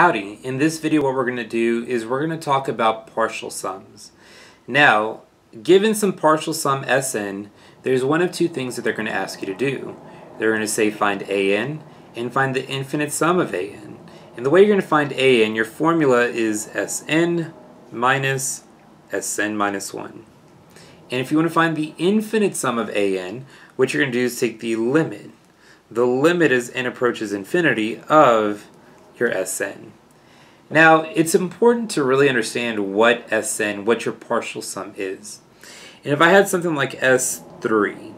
Howdy, in this video what we're going to do is we're going to talk about partial sums. Now, given some partial sum Sn, there's one of two things that they're going to ask you to do. They're going to say find An and find the infinite sum of An. And the way you're going to find An, your formula is Sn minus Sn minus 1. And if you want to find the infinite sum of An, what you're going to do is take the limit. The limit as n approaches infinity of your Sn. Now, it's important to really understand what Sn, what your partial sum is. And if I had something like S3,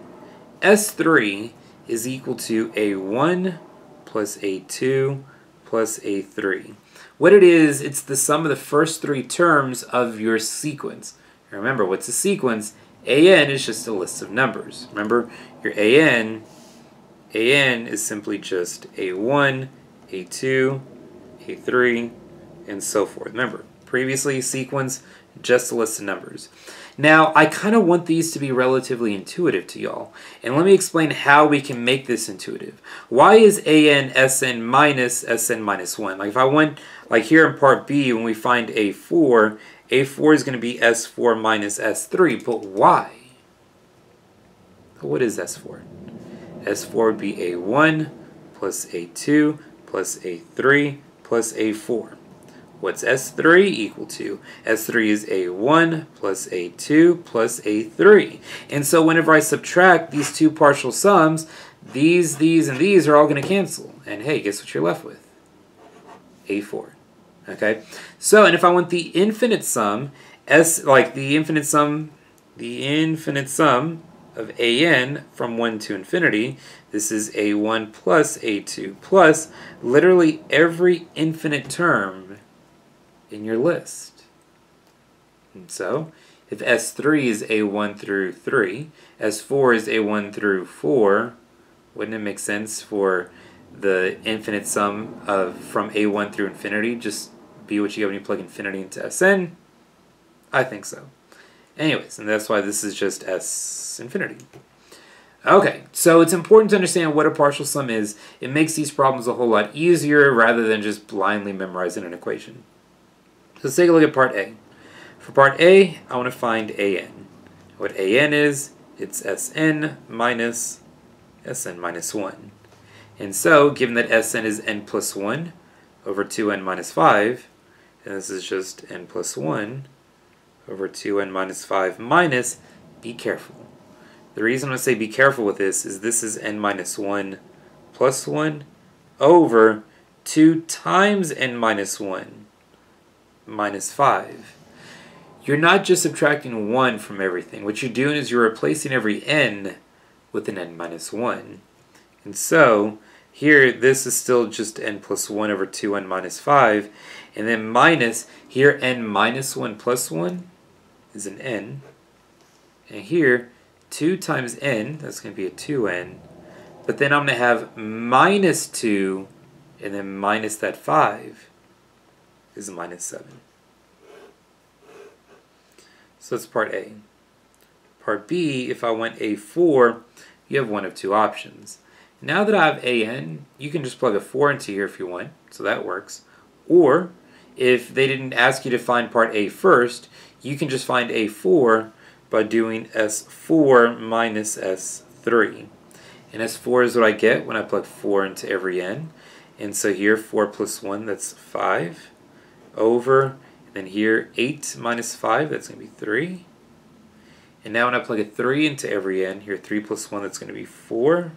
S3 is equal to A1 plus A2 plus A3. What it is, it's the sum of the first three terms of your sequence. remember, what's a sequence? AN is just a list of numbers. Remember, your AN, AN is simply just A1, A2, a3, and so forth. Remember, previously sequence, just a list of numbers. Now, I kind of want these to be relatively intuitive to y'all, and let me explain how we can make this intuitive. Why is an sn minus sn minus 1? Like if I want, like here in part B, when we find a4, a4 is going to be s4 minus s3, but why? What is s4? s4 would be a1 plus a2 plus a3 plus A4. What's S3 equal to? S3 is A1 plus A2 plus A3. And so whenever I subtract these two partial sums, these, these, and these are all going to cancel. And hey, guess what you're left with? A4. Okay? So, and if I want the infinite sum, S, like the infinite sum, the infinite sum of an from 1 to infinity, this is a1 plus a2 plus literally every infinite term in your list. And so, if S3 is A1 through 3, S4 is A1 through 4, wouldn't it make sense for the infinite sum of from A1 through infinity just be what you get when you plug infinity into Sn? I think so. Anyways, and that's why this is just S infinity. Okay, so it's important to understand what a partial sum is. It makes these problems a whole lot easier rather than just blindly memorizing an equation. So let's take a look at part A. For part A, I want to find an. What an is, it's Sn minus Sn minus 1. And so, given that Sn is n plus 1 over 2n minus 5, and this is just n plus 1, over 2n minus 5 minus, be careful. The reason I say be careful with this is this is n minus 1 plus 1 over 2 times n minus 1 minus 5. You're not just subtracting 1 from everything. What you're doing is you're replacing every n with an n minus 1. And so, here, this is still just n plus 1 over 2n minus 5. And then minus, here n minus 1 plus 1 is an n. And here, 2 times n, that's going to be a 2n. But then I'm going to have minus 2, and then minus that 5 is minus 7. So that's part A. Part B, if I went A4, you have one of two options. Now that I have AN, you can just plug a 4 into here if you want, so that works. Or, if they didn't ask you to find part A first, you can just find A4 by doing S4 minus S3. And S4 is what I get when I plug 4 into every n. And so here, 4 plus 1, that's 5, over, and then here, 8 minus 5, that's going to be 3. And now when I plug a 3 into every n, here, 3 plus 1, that's going to be 4.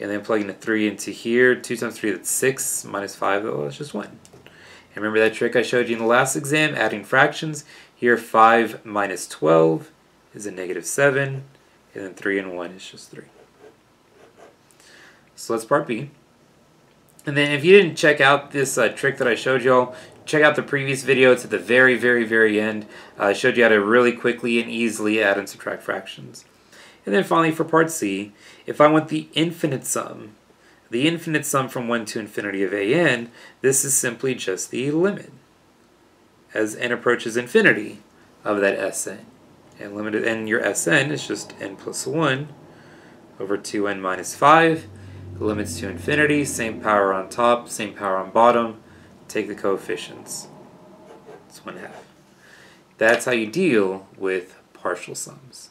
And then plugging a 3 into here, 2 times 3, that's 6, minus 5, oh, that's just 1. And remember that trick I showed you in the last exam, adding fractions? Here, 5 minus 12 is a negative 7, and then 3 and 1 is just 3. So that's part B. And then if you didn't check out this uh, trick that I showed y'all, check out the previous video. It's at the very, very, very end. Uh, I showed you how to really quickly and easily add and subtract fractions. And then finally for part C, if I want the infinite sum, the infinite sum from 1 to infinity of an, this is simply just the limit as n approaches infinity of that Sn. And limited n your Sn is just n plus 1 over 2n minus 5. The limits to infinity, same power on top, same power on bottom, take the coefficients. It's 1 half. That's how you deal with partial sums.